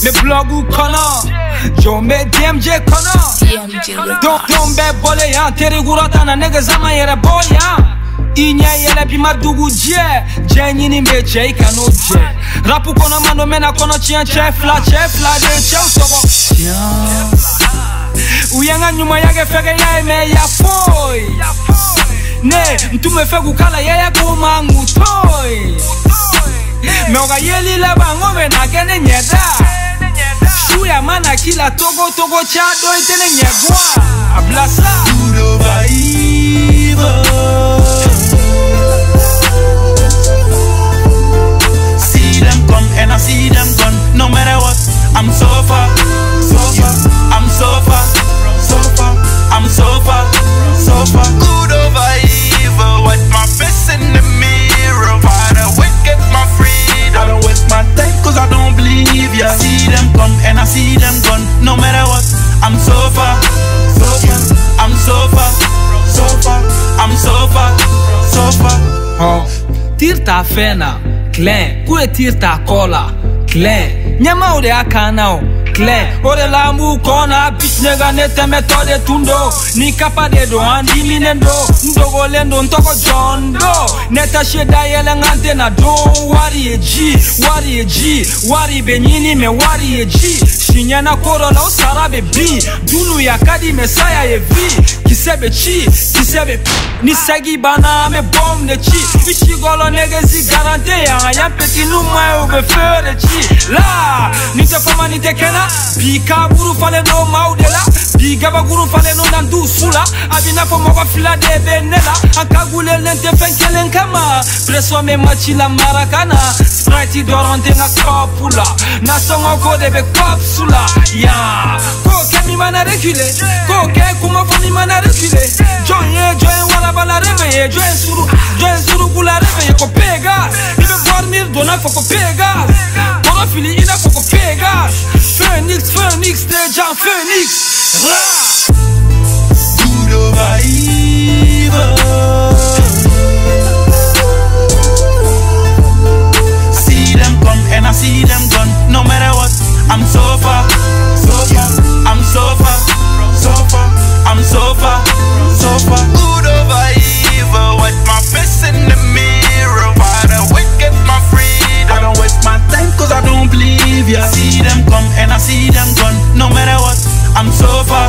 The blog jɔn bɛ DMJ kɔnɔ DMJ don Records. don bɛ bɔlen yan teri kurata na nɛgɛ zama yɛrɛ bɔ yan i ɲɛ yɛlɛ bi ma dugu jɛ jɛ ɲini bɛ cɛ i kan'o jɛ rapu kɔnɔ ma don mɛna kɔnɔ tiɲɛ cɛ fila cɛ fila de cɛw tɔgɔ u ye n ka ɲumanya kɛ fɛgɛya ye mɛ ya foyi ne n tun bɛ fɛ k'u k'a la yɛyɛ k'u ma ŋu toyi mɛ u ka yeli laban n ko bɛ na kɛ ne ɲɛ guwa a bila sa Good over evil. See them come and I see them gone. No matter what, I'm so far, so far. Tir t'a fɛn na kilɛn k'u ye tire t'a kɔ la kilɛn ɲɛmaw de y'a kan na o clean Ore la mu kona bitch nega nete metode tundo. Ni kapa de do andi minendo Ndogo lendo ntoko jondo. Neta sheda yele ngante na do. Wari e G, wari e G Wari benyini me wari e G Shinyana koro la usarabe B Dunu ya kadi mesaya ye V Kisebe chi, kisebe p. Ni segi bana me bom de chi. Ichi golo nege zi garante ya. Yan peti numa e ube fere chi. La kekena Bika buru fale no maudela Bigaba guru fale no nandu sula. Abina fo mawa fila de benela Akagule lente fenkelen kama Preso me machila marakana Sprite doron tenga kopula Nasongo kode be kopsula Ya. Koke mi mana rekile Koke kuma fo mi mana rekile Joye join wala bala remeye join suru join suru gula remeye ko pegas Ibe dormir dona fo ko pegas Porofili ina fo ko pegas phoenix phoenix déjà phoenix over. See them come and I see them come and I see them gone. No matter what, I'm so far,